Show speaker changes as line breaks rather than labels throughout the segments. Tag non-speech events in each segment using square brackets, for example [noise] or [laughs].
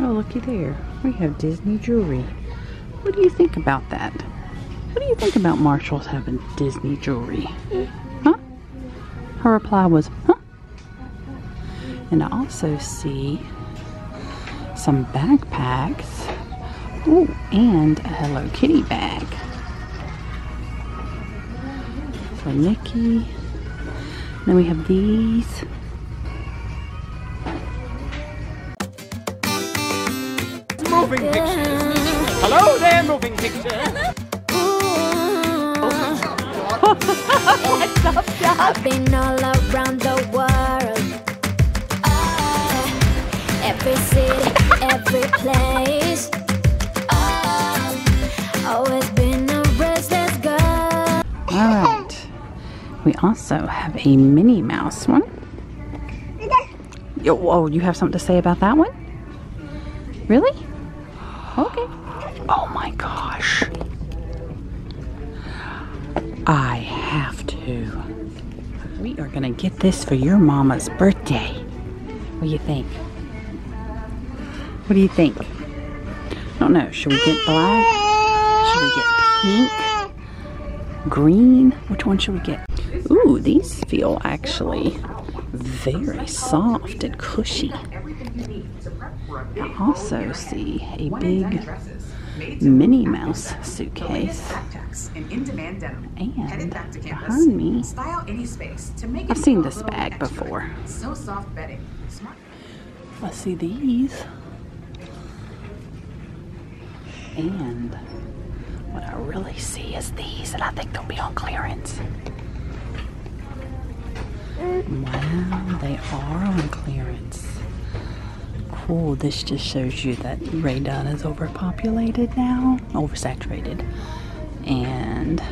Oh, looky there. We have Disney jewelry. What do you think about that? What do you think about Marshall's having Disney jewelry? Huh? Her reply was, huh? And I also see some backpacks. Ooh, and a Hello Kitty bag. For Mickey. Then we have these.
Moving pictures. Hello there, moving picture.
I've been all around the world. Oh, every city, every place. Oh, always been a restless girl.
Alright. We also have a Minnie Mouse one. Yo, oh, you have something to say about that one? Really? Gonna get this for your mama's birthday. What do you think? What do you think? I don't know. Should we get black? Should we get pink? Green? Which one should we get? Ooh, these feel actually very soft and cushy. I also see a big Minnie Mouse suitcase. And behind me, I've seen this bag before.
So soft bedding. Smart.
I see these. And what I really see is these, and I think they'll be on clearance. Wow, they are on clearance. Cool, this just shows you that Rae Dunn is overpopulated now, oversaturated, and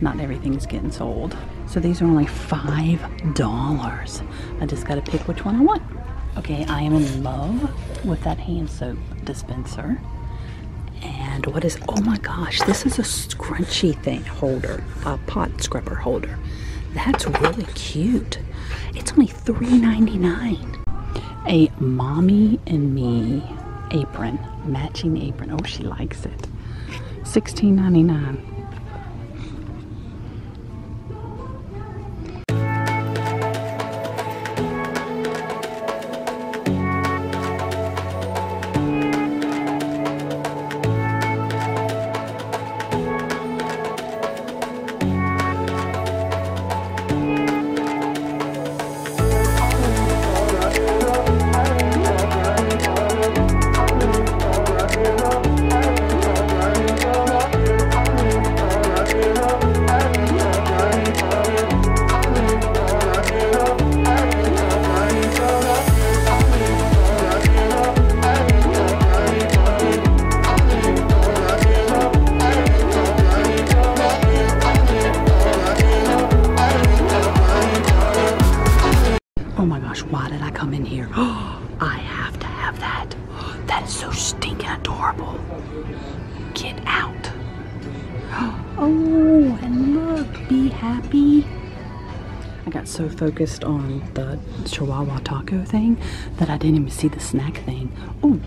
not everything's getting sold. So these are only $5. I just gotta pick which one I want. Okay, I am in love with that hand soap dispenser. And what is, oh my gosh, this is a scrunchy thing holder, a pot scrubber holder. That's really cute. It's only $3.99. A mommy and me apron, matching apron. Oh, she likes it. $16.99. Oh, and look, be happy. I got so focused on the Chihuahua taco thing that I didn't even see the snack thing. Oh,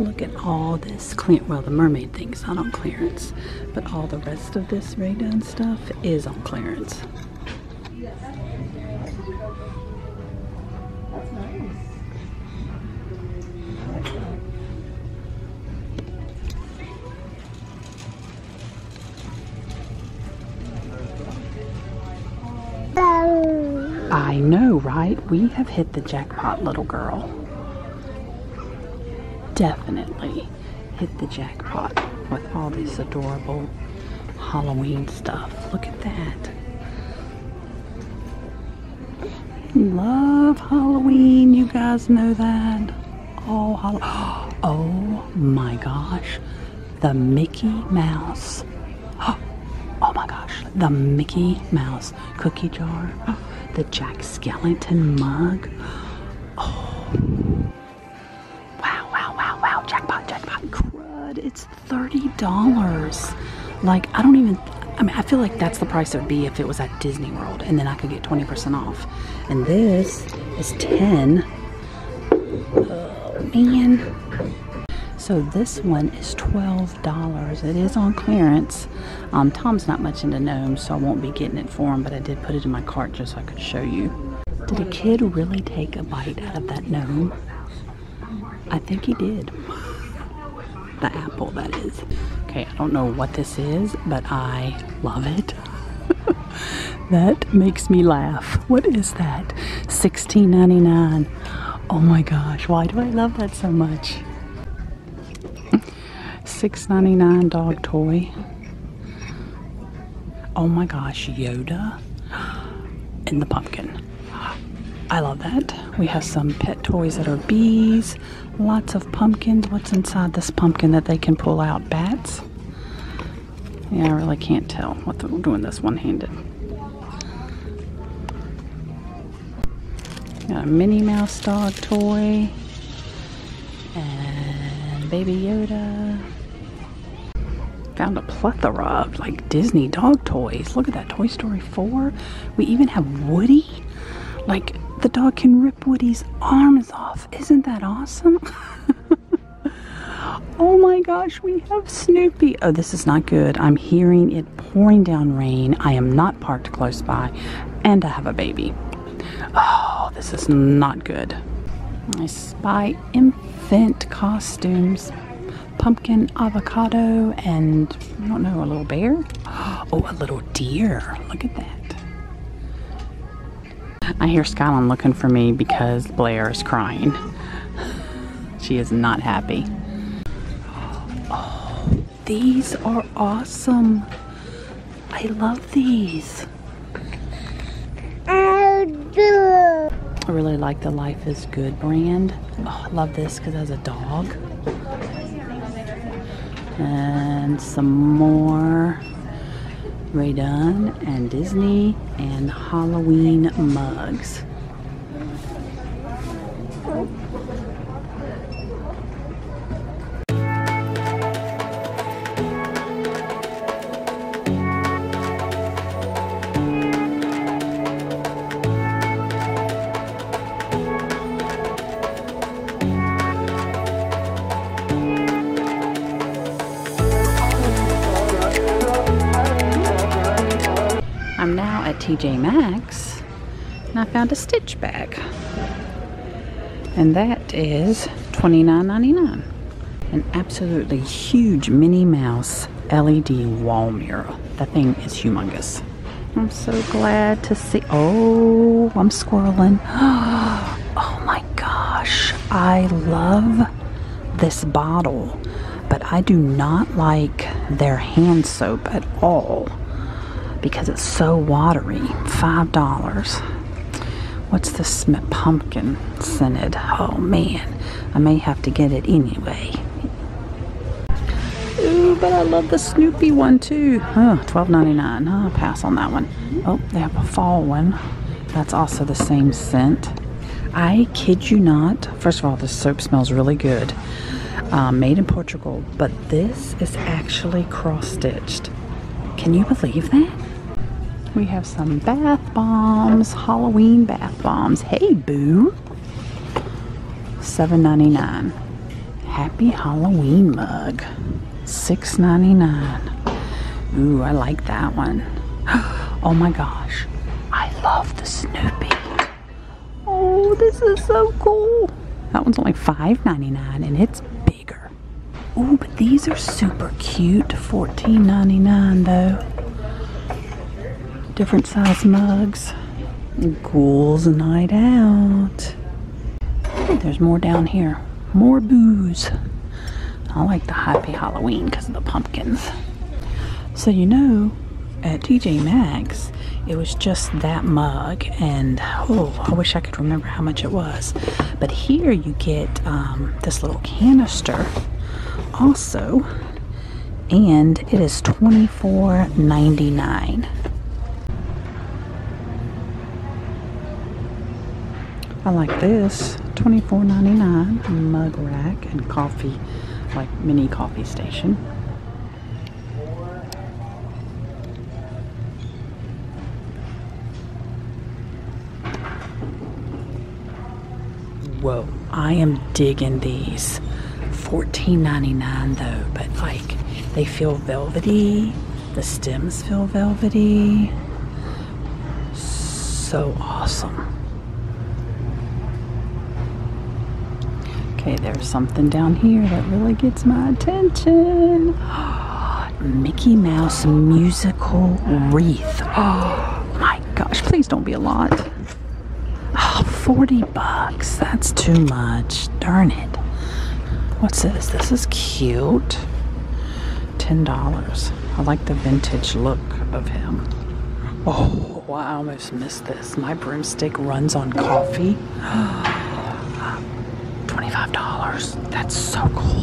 look at all this. Well, the mermaid thing's not on clearance, but all the rest of this Rae Dunn stuff is on clearance. Right? We have hit the jackpot, little girl. Definitely hit the jackpot with all this adorable Halloween stuff. Look at that. Love Halloween, you guys know that. Oh, Hall- [gasps] oh my gosh. The Mickey Mouse. [gasps] Oh my gosh, the Mickey Mouse cookie jar, the Jack Skellington mug. [gasps] Oh. Wow, wow, wow, wow. Jackpot, jackpot. Crud, it's $30. Like, I don't even, I mean, I feel like that's the price it would be if it was at Disney World and then I could get 20% off. And this is 10. Oh man. So this one is $12. It is on clearance. Um, Tom's not much into gnomes, so I won't be getting it for him, but I did put it in my cart just so I could show you. Did a kid really take a bite out of that gnome? I think he did. The apple, that is. Okay, I don't know what this is, but I love it. [laughs] that makes me laugh. What is that? $16.99. Oh my gosh, why do I love that so much? $6.99 dog toy. Oh my gosh, Yoda in the pumpkin. I love that. We have some pet toys that are bees, lots of pumpkins. What's inside this pumpkin that they can pull out? Bats? Yeah, I really can't tell what they're doing this one handed. Got a Minnie Mouse dog toy and Baby Yoda. Found a plethora of like Disney dog toys. Look at that Toy Story 4. We even have Woody. Like the dog can rip Woody's arms off. Isn't that awesome? [laughs] oh my gosh, we have Snoopy. Oh, this is not good. I'm hearing it pouring down rain. I am not parked close by, and I have a baby. Oh, this is not good. I spy infant costumes, pumpkin, avocado, and I don't know, a little bear? [gasps] Oh, a little deer. Look at that. I hear Skylin looking for me because Blair is crying. [sighs] She is not happy. [gasps] Oh, these are awesome. I love these. I really like the Life is Good brand. Oh, I love this because it has a dog. And some more Rae Dunn and Disney and Halloween mugs. Found a Stitch bag. And that is $29.99. An absolutely huge Minnie Mouse LED wall mirror. That thing is humongous. I'm so glad to see. Oh, I'm squirreling. [gasps] Oh my gosh. I love this bottle, but I do not like their hand soap at all because it's so watery. Five dollars. What's this sm- pumpkin scented? Oh man, I may have to get it anyway. Ooh, but I love the Snoopy one too. Oh, $12.99. Oh, I'll pass on that one. Oh, they have a fall one. That's also the same scent. I kid you not. First of all, the soap smells really good. Um, made in Portugal, but this is actually cross stitched. Can you believe that? We have some bath bombs, Halloween bath bombs. Hey, boo. $7.99. Happy Halloween mug. $6.99. Ooh, I like that one. [gasps] Oh my gosh. I love the Snoopy. Oh, this is so cool. That one's only $5.99 and it's bigger. Ooh, but these are super cute. $14.99 though different size mugs. Ghouls night out. There's more down here. More booze. I like the Happy Halloween because of the pumpkins. So you know, at TJ Maxx, it was just that mug, and oh, I wish I could remember how much it was. But here you get um, this little canister also, and it is $24.99. I like this. $24.99 mug rack and coffee, like mini coffee station. Whoa, I am digging these. $14.99 though, but like they feel velvety. The stems feel velvety. So awesome. Okay, there's something down here that really gets my attention. [gasps] Mickey Mouse musical wreath. [gasps] Oh my gosh, please don't be a lot. Oh, 40 bucks. That's too much. Darn it. What's this? This is cute. $10. I like the vintage look of him. Oh, I almost missed this. My broomstick runs on coffee. [gasps] $25. That's so cool.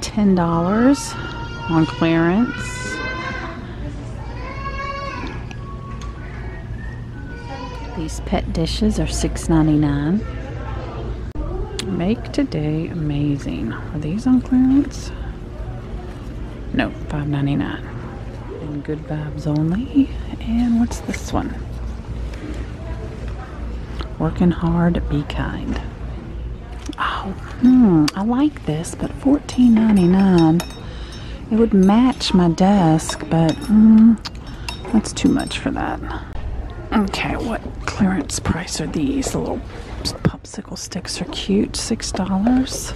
Ten dollars on clearance. These pet dishes are $6.99. Make today amazing. Are these on clearance? No, $5.99. And good vibes only. And what's this one? Working hard, be kind. Oh, hmm, I like this, but $14.99. It would match my desk, but mm, that's too much for that. Okay, what clearance price are these? The little popsicle sticks are cute. Six dollars.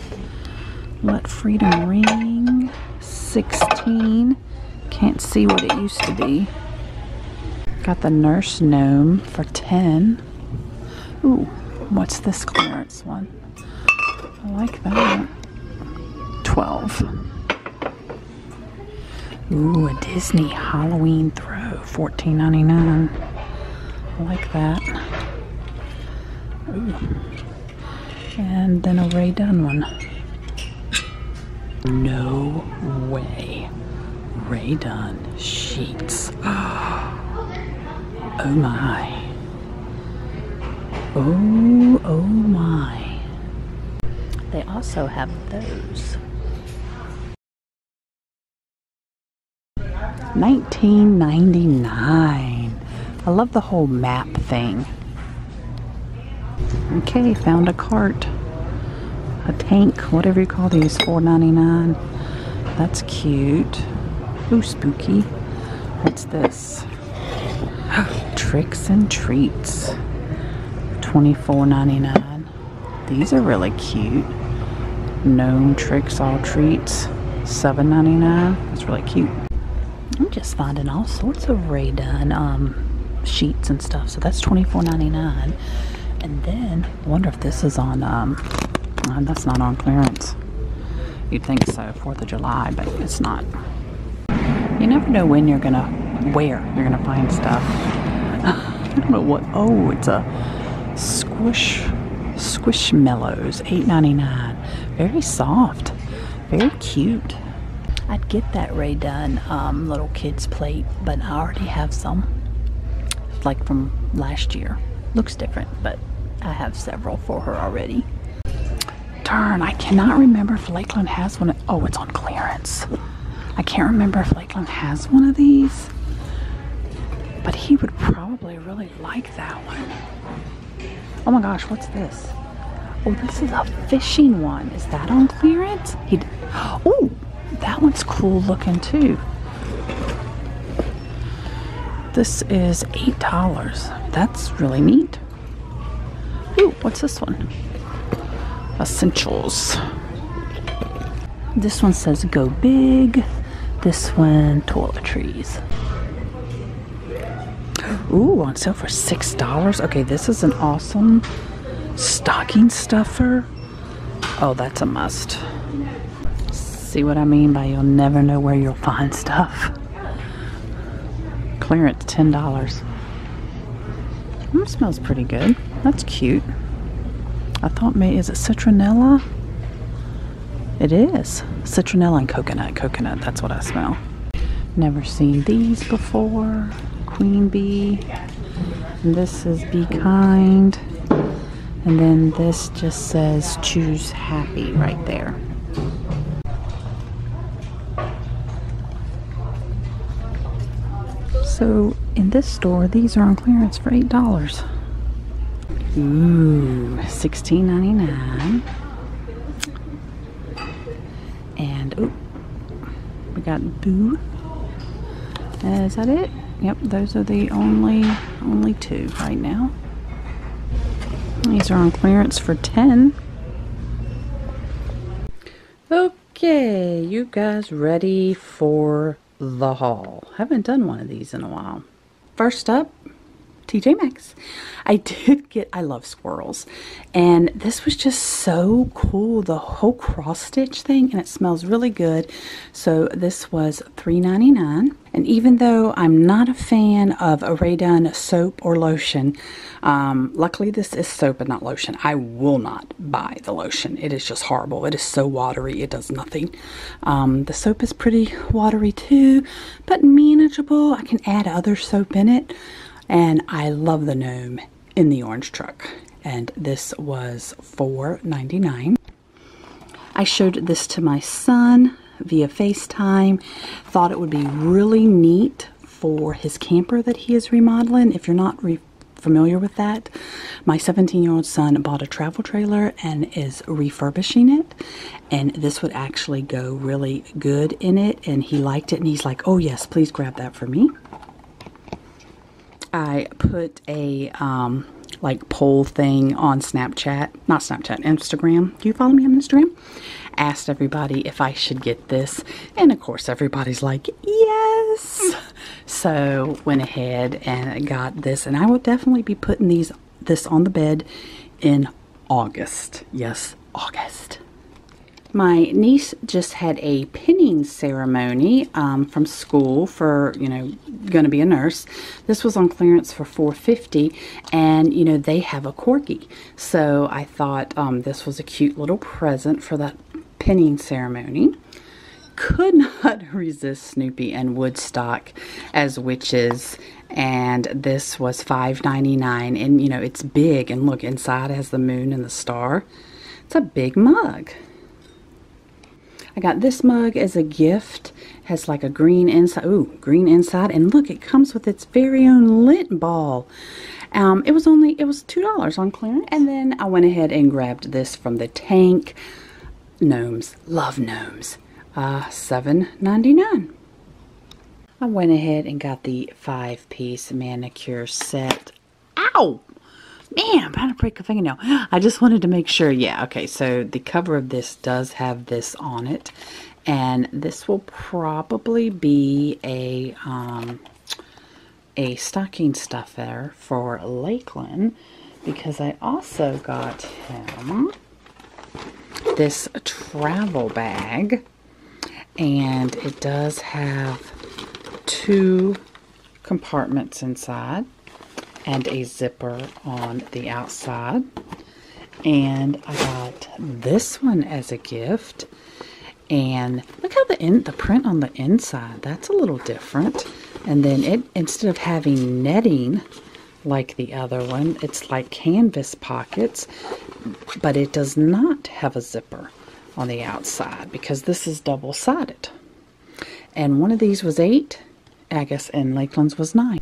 Let freedom ring. Sixteen. Can't see what it used to be. Got the nurse gnome for ten. Ooh, what's this clearance one? I like that. Twelve. Ooh, a Disney Halloween throw. Fourteen ninety nine. I like that. Ooh. And then a Rae Dunn one. No way. Rae Dunn sheets. [gasps] Oh my. Oh, oh my. They also have those. 1999. I love the whole map thing. Okay, found a cart. A tank, whatever you call these, $4.99. That's cute. Ooh, spooky. What's this? [gasps] Tricks and treats. $24.99. These are really cute. Gnome tricks, all treats. $7.99. That's really cute. I'm just finding all sorts of Dunn um, sheets and stuff. So that's $24.99. And then, I wonder if this is on, um, uh, that's not on clearance. You'd think so, 4th of July, but it's not. You never know when you're gonna, where you're gonna find stuff. [laughs] I don't know what, oh, it's a squish, squishmallows, $8.99. Very soft, very cute. I'd get that Rae Dunn um, little kids plate, but I already have some, like from last year. Looks different, but I have several for her already. Darn, I cannot remember if Lakeland has one. Oh, it's on clearance. I can't remember if Lakeland has one of these, but he would probably really like that one. Oh my gosh, what's this? Oh, this is a fishing one. Is that on clearance? He. [gasps] Oh, that one's cool looking too. This is $8. That's really neat. Ooh, what's this one? Essentials. This one says go big. This one, toiletries. Ooh, on sale for $6. Okay, this is an awesome stocking stuffer. Oh, that's a must. See what I mean by you'll never know where you'll find stuff. Clearance $10. Mm, smells pretty good. That's cute. I thought maybe, is it citronella? It is. Citronella and coconut. Coconut, that's what I smell. Never seen these before. Queen bee. And this is Be Kind. And then this just says choose happy right there. So in this store, these are on clearance for eight dollars. Ooh, sixteen ninety nine. And oh, we got Boo. Uh, is that it? Yep, those are the only only two right now. These are on clearance for 10. Okay, you guys ready for the haul? Haven't done one of these in a while. First up, TJ Maxx. I did get, I love squirrels. And this was just so cool, the whole cross stitch thing, and it smells really good. So this was $3.99. And even though I'm not a fan of a Rae Dunn soap or lotion, um, luckily this is soap and not lotion. I will not buy the lotion. It is just horrible. It is so watery. It does nothing. Um, the soap is pretty watery too, but manageable. I can add other soap in it. And I love the gnome in the orange truck. And this was $4.99. I showed this to my son via FaceTime. Thought it would be really neat for his camper that he is remodeling. If you're not re familiar with that, my 17 year old son bought a travel trailer and is refurbishing it. And this would actually go really good in it. And he liked it. And he's like, oh, yes, please grab that for me. I put a um, like poll thing on Snapchat, not Snapchat, Instagram. Do you follow me on Instagram? Asked everybody if I should get this, and of course, everybody's like, yes. [laughs] So went ahead and got this, and I will definitely be putting these this on the bed in August. Yes, August. My niece just had a pinning ceremony um, from school for, you know, going to be a nurse. This was on clearance for 450 and, you know, they have a corgi. So I thought um, this was a cute little present for that pinning ceremony. Could [laughs] not resist Snoopy and Woodstock as witches and this was $5.99 and you know it's big and look inside has the moon and the star it's a big mug I got this mug as a gift. Has like a green inside. Ooh, green inside. And look, it comes with its very own lint ball. Um, it was only, it was $2 on clearance. And then I went ahead and grabbed this from the tank. Gnomes. Love gnomes. Uh, $7.99. I went ahead and got the five-piece manicure set. Ow! Man, I'm trying to break a fingernail. [gasps] I just wanted to make sure. Yeah, okay, so the cover of this does have this on it. And this will probably be a, um, a stocking stuffer for Lakeland because I also got him this travel bag and it does have two compartments inside and a zipper on the outside. And I got this one as a gift. And look how the in, the print on the inside, that's a little different. And then it instead of having netting like the other one, it's like canvas pockets, but it does not have a zipper on the outside because this is double-sided. And one of these was eight, I guess, and Lakeland's was nine.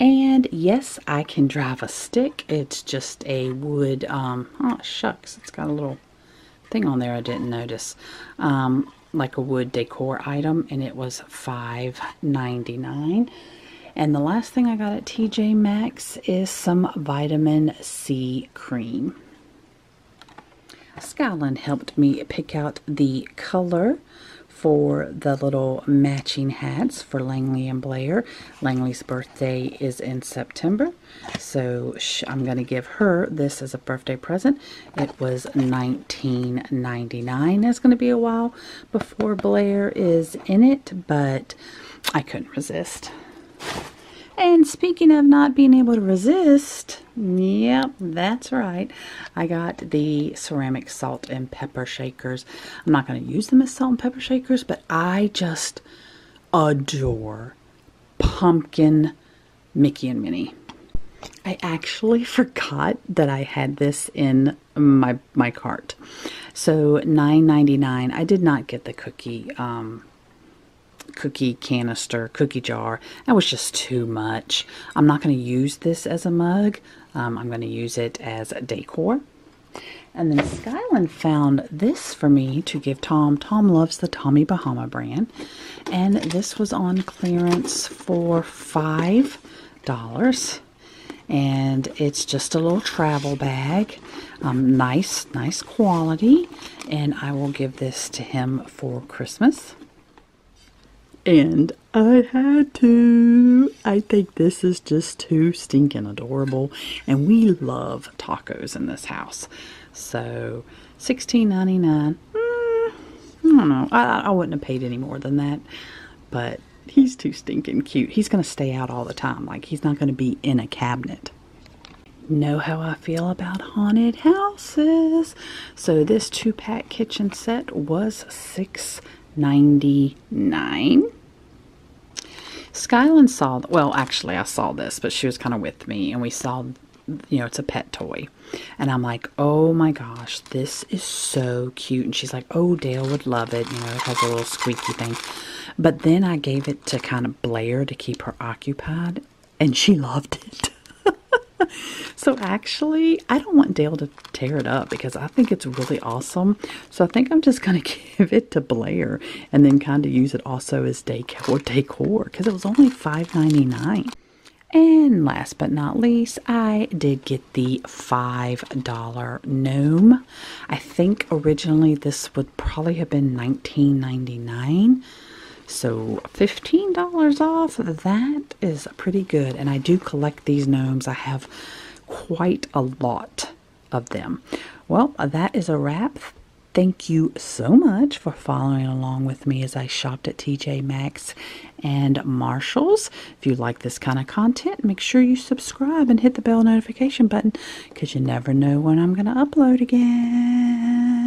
And yes, I can drive a stick. It's just a wood, um, oh shucks, it's got a little thing on there I didn't notice. Um, like a wood decor item and it was $5.99. And the last thing I got at TJ Maxx is some vitamin C cream. Skyline helped me pick out the color for the little matching hats for Langley and Blair. Langley's birthday is in September, so I'm going to give her this as a birthday present. It was $19.99. It's going to be a while before Blair is in it, but I couldn't resist. And speaking of not being able to resist, yep, that's right. I got the ceramic salt and pepper shakers. I'm not going to use them as salt and pepper shakers, but I just adore pumpkin Mickey and Minnie. I actually [laughs] forgot that I had this in my my cart. So $9.99. I did not get the cookie um, cookie canister, cookie jar. That was just too much. I'm not going to use this as a mug. Um, I'm going to use it as a decor. And then Skyland found this for me to give Tom. Tom loves the Tommy Bahama brand. And this was on clearance for $5. And it's just a little travel bag. Um, nice, nice quality. And I will give this to him for Christmas. And I had to. I think this is just too stinking adorable. And we love tacos in this house. So, sixteen ninety nine. Mm, I don't know. I, I wouldn't have paid any more than that. But he's too stinking cute. He's going to stay out all the time. Like, he's not going to be in a cabinet. Know how I feel about haunted houses. So, this two pack kitchen set was six ninety nine. Skyland saw, well, actually, I saw this, but she was kind of with me, and we saw you know, it's a pet toy. And I'm like, oh my gosh, this is so cute. And she's like, oh, Dale would love it. You know, it has a little squeaky thing. But then I gave it to kind of Blair to keep her occupied, and she loved it. So actually, I don't want Dale to tear it up because I think it's really awesome. So I think I'm just going [laughs] to give it to Blair and then kind of use it also as decor decor because it was only $5.99. And last but not least, I did get the $5 gnome. I think originally this would probably have been $19.99. So $15 off, that is pretty good. And I do collect these gnomes. I have quite a lot of them. Well, that is a wrap. Thank you so much for following along with me as I shopped at TJ Maxx and Marshalls. If you like this kind of content, make sure you subscribe and hit the bell notification button because you never know when I'm going to upload again.